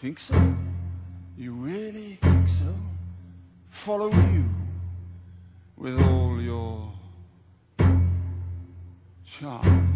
think so? You really think so? Follow you with all your charm.